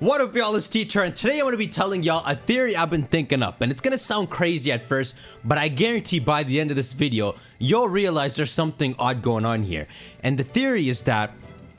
What up y'all, it's Ttar and today I'm going to be telling y'all a theory I've been thinking up and it's going to sound crazy at first but I guarantee by the end of this video you'll realize there's something odd going on here. And the theory is that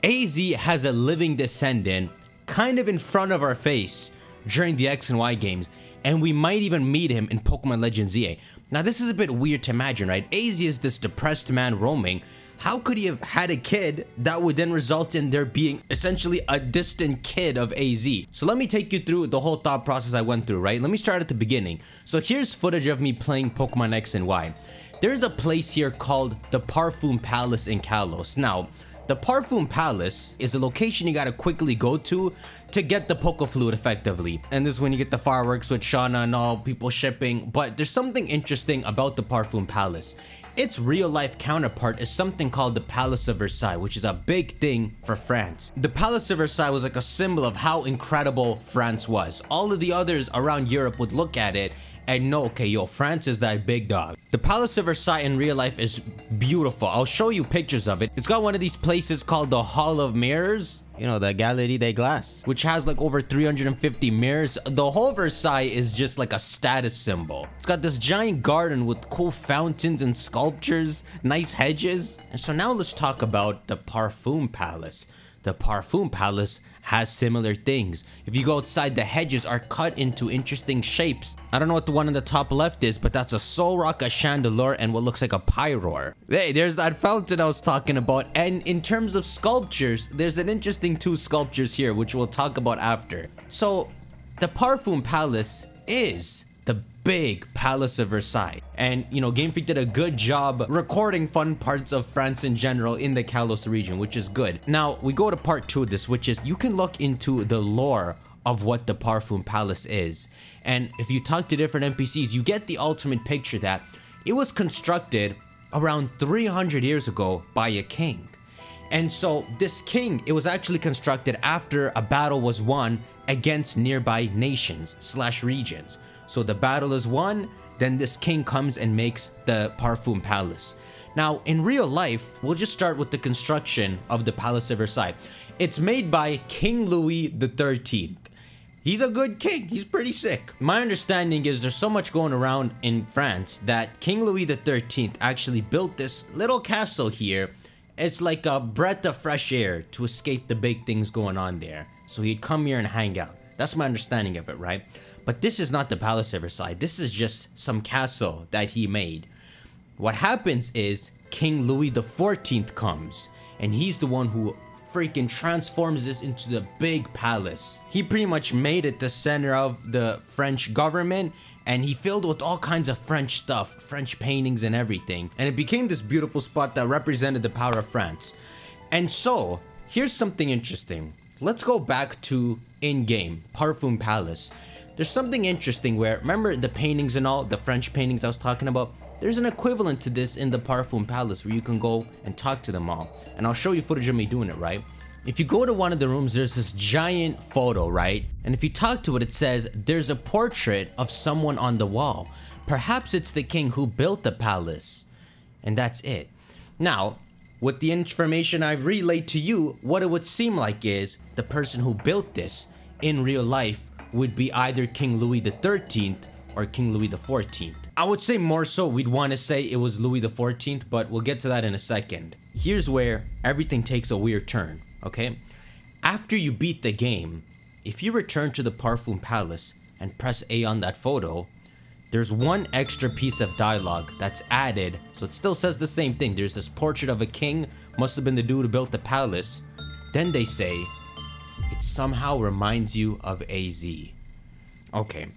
AZ has a living descendant kind of in front of our face during the X and Y games and we might even meet him in Pokemon Legends ZA. Now this is a bit weird to imagine right, AZ is this depressed man roaming how could he have had a kid that would then result in there being essentially a distant kid of AZ? So let me take you through the whole thought process I went through, right? Let me start at the beginning. So here's footage of me playing Pokemon X and Y. There's a place here called the Parfum Palace in Kalos. Now, the Parfum Palace is a location you gotta quickly go to to get the Poke Flute effectively. And this is when you get the fireworks with Shauna and all people shipping. But there's something interesting about the Parfum Palace. Its real life counterpart is something called the Palace of Versailles, which is a big thing for France. The Palace of Versailles was like a symbol of how incredible France was. All of the others around Europe would look at it and know, okay, yo, France is that big dog. The Palace of Versailles in real life is beautiful. I'll show you pictures of it. It's got one of these places called the Hall of Mirrors. You know, the Galerie des Glaces, which has like over 350 mirrors. The whole Versailles is just like a status symbol. It's got this giant garden with cool fountains and sculptures, nice hedges. And so now let's talk about the Parfum Palace. The Parfum Palace has similar things. If you go outside, the hedges are cut into interesting shapes. I don't know what the one on the top left is, but that's a Solrock, a Chandelure, and what looks like a Pyroar. Hey, there's that fountain I was talking about. And in terms of sculptures, there's an interesting two sculptures here, which we'll talk about after. So, the Parfum Palace is big Palace of Versailles. And, you know, Game Freak did a good job recording fun parts of France in general in the Kalos region, which is good. Now, we go to part two of this, which is you can look into the lore of what the Parfum Palace is. And if you talk to different NPCs, you get the ultimate picture that it was constructed around 300 years ago by a king. And so this king, it was actually constructed after a battle was won against nearby nations slash regions. So the battle is won, then this king comes and makes the Parfum Palace. Now, in real life, we'll just start with the construction of the Palace of Versailles. It's made by King Louis the 13th. He's a good king. He's pretty sick. My understanding is there's so much going around in France that King Louis 13th actually built this little castle here. It's like a breath of fresh air to escape the big things going on there. So he'd come here and hang out. That's my understanding of it, right? But this is not the Palace of Versailles. This is just some castle that he made. What happens is King Louis XIV comes, and he's the one who freaking transforms this into the big palace. He pretty much made it the center of the French government and he filled with all kinds of French stuff, French paintings and everything. And it became this beautiful spot that represented the power of France. And so, here's something interesting. Let's go back to in-game, Parfum Palace. There's something interesting where, remember the paintings and all, the French paintings I was talking about? There's an equivalent to this in the Parfum Palace where you can go and talk to them all. And I'll show you footage of me doing it, right? If you go to one of the rooms, there's this giant photo, right? And if you talk to it, it says, there's a portrait of someone on the wall. Perhaps it's the king who built the palace. And that's it. Now, with the information I've relayed to you, what it would seem like is the person who built this in real life would be either King Louis 13th or King Louis 14th. I would say more so we'd want to say it was Louis 14th, but we'll get to that in a second. Here's where everything takes a weird turn, okay? After you beat the game, if you return to the Parfum Palace and press A on that photo, there's one extra piece of dialogue that's added, so it still says the same thing. There's this portrait of a king, must have been the dude who built the palace. Then they say, it somehow reminds you of AZ. Okay,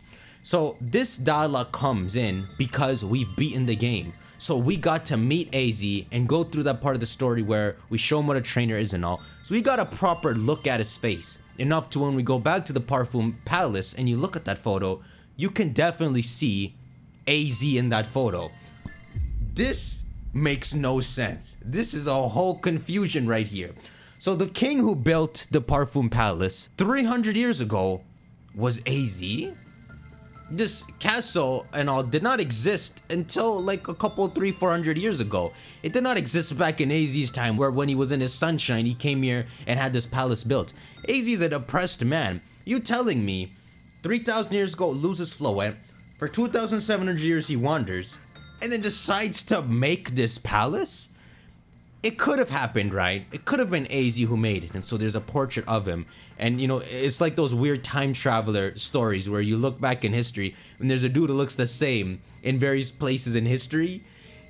so this dialogue comes in because we've beaten the game. So we got to meet AZ and go through that part of the story where we show him what a trainer is and all. So we got a proper look at his face. Enough to when we go back to the Parfum Palace and you look at that photo, you can definitely see AZ in that photo. This makes no sense. This is a whole confusion right here. So the king who built the Parfum Palace 300 years ago was AZ? This castle and all did not exist until like a couple, three, four hundred years ago. It did not exist back in AZ's time where when he was in his sunshine, he came here and had this palace built. AZ is a depressed man. You telling me 3,000 years ago loses Floette, eh? for 2,700 years he wanders, and then decides to make this palace? It could have happened, right? It could have been AZ who made it, and so there's a portrait of him. And you know, it's like those weird time traveler stories where you look back in history and there's a dude who looks the same in various places in history.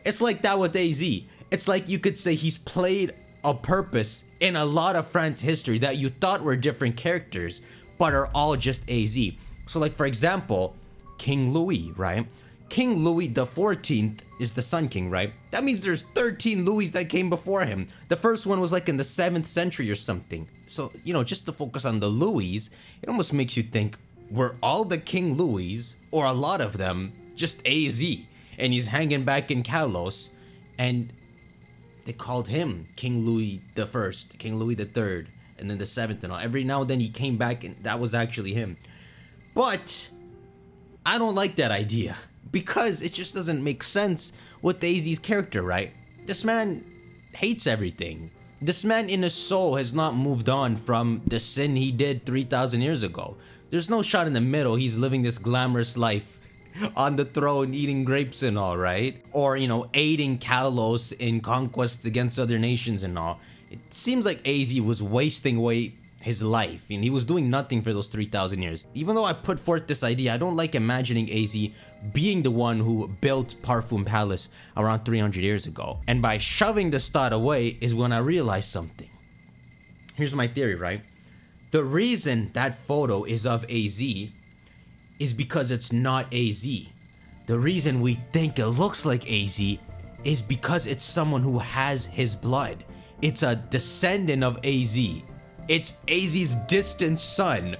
It's like that with AZ. It's like you could say he's played a purpose in a lot of France history that you thought were different characters, but are all just AZ. So like for example, King Louis, right? King Louis the 14th is the Sun King, right? That means there's 13 Louis that came before him. The first one was like in the 7th century or something. So, you know, just to focus on the Louis, it almost makes you think, were all the King Louis, or a lot of them, just AZ? And he's hanging back in Kalos, and they called him King Louis the First, King Louis the Third, and then the Seventh and all. Every now and then he came back and that was actually him. But I don't like that idea because it just doesn't make sense with AZ's character, right? This man hates everything. This man in his soul has not moved on from the sin he did 3,000 years ago. There's no shot in the middle he's living this glamorous life on the throne eating grapes and all, right? Or, you know, aiding Kalos in conquests against other nations and all. It seems like AZ was wasting away his life and he was doing nothing for those 3000 years. Even though I put forth this idea, I don't like imagining AZ being the one who built Parfum Palace around 300 years ago. And by shoving the thought away is when I realized something. Here's my theory, right? The reason that photo is of AZ is because it's not AZ. The reason we think it looks like AZ is because it's someone who has his blood. It's a descendant of AZ. It's AZ's distant son,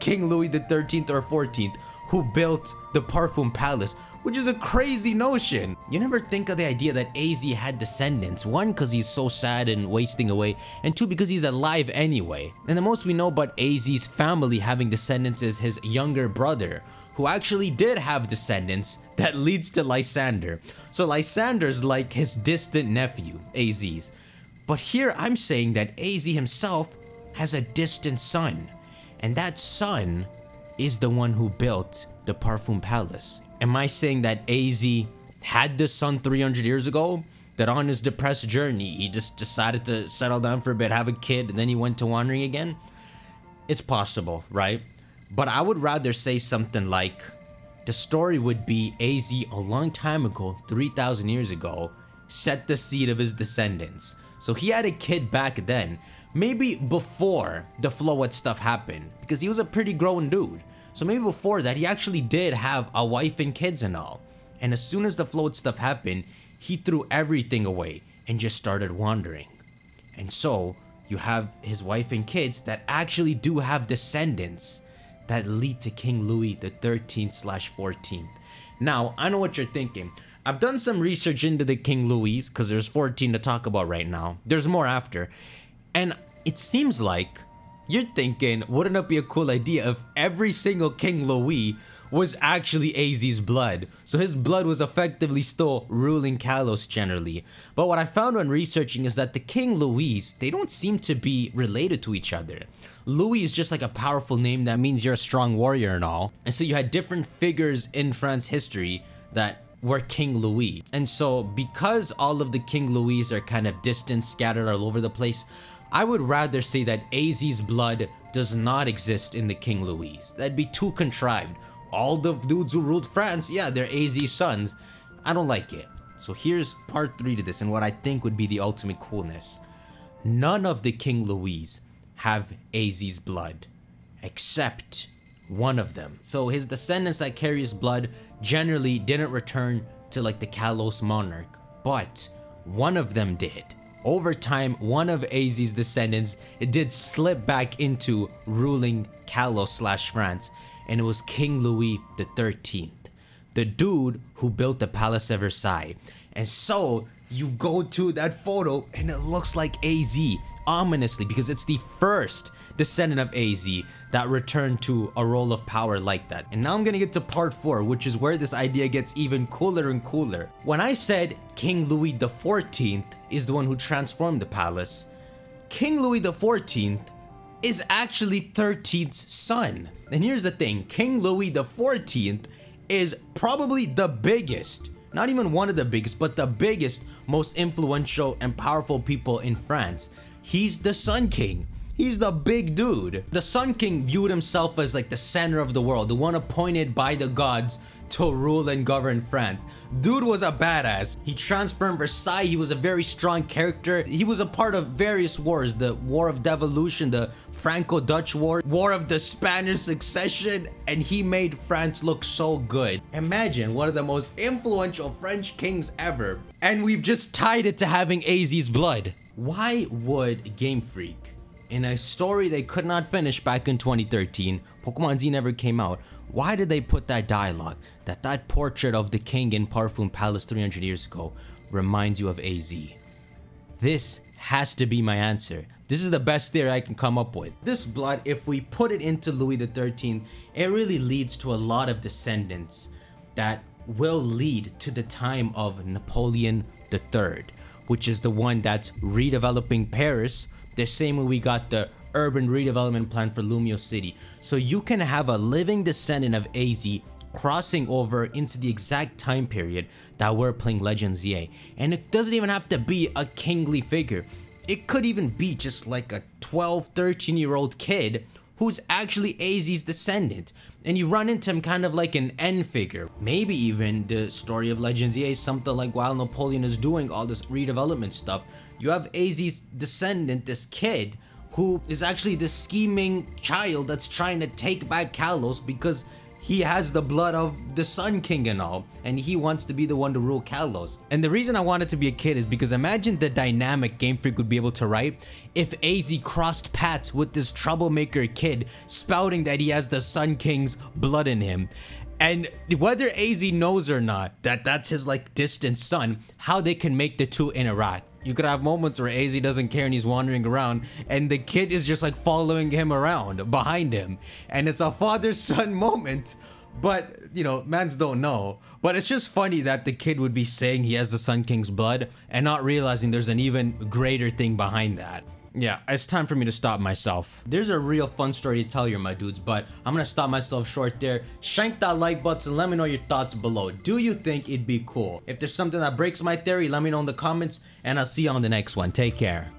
King Louis 13th or 14th, who built the Parfum Palace, which is a crazy notion. You never think of the idea that AZ had descendants, one because he's so sad and wasting away, and two because he's alive anyway. And the most we know about AZ's family having descendants is his younger brother, who actually did have descendants that leads to Lysandre. So Lysandre's like his distant nephew, AZ's. But here I'm saying that AZ himself has a distant son, and that son is the one who built the Parfum Palace. Am I saying that AZ had this son 300 years ago? That on his depressed journey, he just decided to settle down for a bit, have a kid, and then he went to wandering again? It's possible, right? But I would rather say something like, the story would be AZ a long time ago, 3,000 years ago, set the seed of his descendants. So he had a kid back then, maybe before the Floette stuff happened, because he was a pretty grown dude. So maybe before that, he actually did have a wife and kids and all. And as soon as the Floette stuff happened, he threw everything away and just started wandering. And so, you have his wife and kids that actually do have descendants that lead to King Louis the 13th slash 14th. Now, I know what you're thinking. I've done some research into the King Louis because there's 14 to talk about right now. There's more after. And it seems like you're thinking, wouldn't it be a cool idea if every single King Louis was actually AZ's blood. So his blood was effectively still ruling Kalos generally. But what I found when researching is that the King Louis, they don't seem to be related to each other. Louis is just like a powerful name that means you're a strong warrior and all. And so you had different figures in France history that were King Louis. And so because all of the King Louis are kind of distant, scattered all over the place, I would rather say that AZ's blood does not exist in the King Louis. That'd be too contrived. All the dudes who ruled France, yeah, they're AZ's sons. I don't like it. So here's part 3 to this and what I think would be the ultimate coolness. None of the King Louis have AZ's blood, except one of them. So his descendants that carry his blood generally didn't return to like the Kalos monarch, but one of them did over time, one of AZ's descendants did slip back into ruling Kalos slash France, and it was King Louis the 13th, the dude who built the Palace of Versailles. And so you go to that photo and it looks like AZ, ominously, because it's the first descendant of AZ that returned to a role of power like that. And now I'm gonna get to part 4, which is where this idea gets even cooler and cooler. When I said King Louis XIV is the one who transformed the palace, King Louis XIV is actually 13th's son. And here's the thing, King Louis 14th is probably the biggest, not even one of the biggest, but the biggest, most influential and powerful people in France. He's the Sun King. He's the big dude. The Sun King viewed himself as like the center of the world, the one appointed by the gods to rule and govern France. Dude was a badass. He transformed Versailles. He was a very strong character. He was a part of various wars. The War of Devolution, the Franco-Dutch War, War of the Spanish Succession, and he made France look so good. Imagine one of the most influential French kings ever. And we've just tied it to having AZ's blood. Why would Game Freak in a story they could not finish back in 2013, Pokemon Z never came out, why did they put that dialogue, that that portrait of the king in Parfum Palace 300 years ago reminds you of AZ? This has to be my answer. This is the best theory I can come up with. This blood, if we put it into Louis XIII, it really leads to a lot of descendants that will lead to the time of Napoleon III, which is the one that's redeveloping Paris the same way we got the urban redevelopment plan for Lumiose City. So you can have a living descendant of AZ crossing over into the exact time period that we're playing Legends ZA. And it doesn't even have to be a kingly figure. It could even be just like a 12, 13 year old kid who's actually AZ's descendant. And you run into him kind of like an N figure. Maybe even the story of Legends ZA is something like while Napoleon is doing all this redevelopment stuff, you have AZ's descendant, this kid, who is actually the scheming child that's trying to take back Kalos because he has the blood of the Sun King and all, and he wants to be the one to rule Kalos. And the reason I wanted to be a kid is because imagine the dynamic Game Freak would be able to write if AZ crossed paths with this troublemaker kid spouting that he has the Sun King's blood in him. And whether AZ knows or not that that's his like distant son, how they can make the two interact. You could have moments where AZ doesn't care and he's wandering around and the kid is just like following him around behind him. And it's a father-son moment, but you know, mans don't know. But it's just funny that the kid would be saying he has the Sun King's blood and not realizing there's an even greater thing behind that. Yeah, it's time for me to stop myself. There's a real fun story to tell you, my dudes, but I'm gonna stop myself short there. Shank that like button, let me know your thoughts below. Do you think it'd be cool? If there's something that breaks my theory, let me know in the comments, and I'll see you on the next one. Take care.